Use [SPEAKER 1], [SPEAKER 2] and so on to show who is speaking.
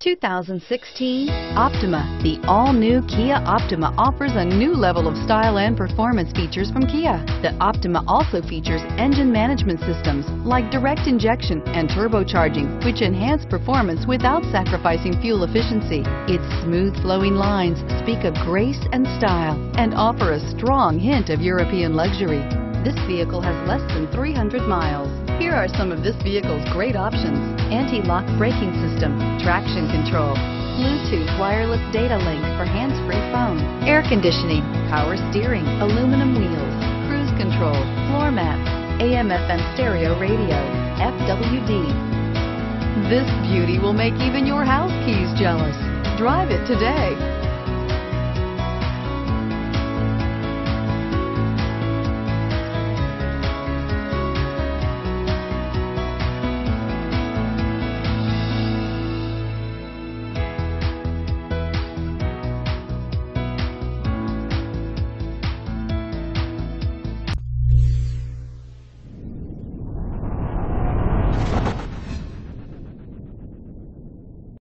[SPEAKER 1] 2016 Optima. The all-new Kia Optima offers a new level of style and performance features from Kia. The Optima also features engine management systems like direct injection and turbocharging, which enhance performance without sacrificing fuel efficiency. Its smooth flowing lines speak of grace and style and offer a strong hint of European luxury. This vehicle has less than 300 miles. Here are some of this vehicle's great options. Anti-lock braking system, traction control, Bluetooth wireless data link for hands-free phone, air conditioning, power steering, aluminum wheels, cruise control, floor mats, AM FM stereo radio, FWD. This beauty will make even your house keys jealous. Drive it today.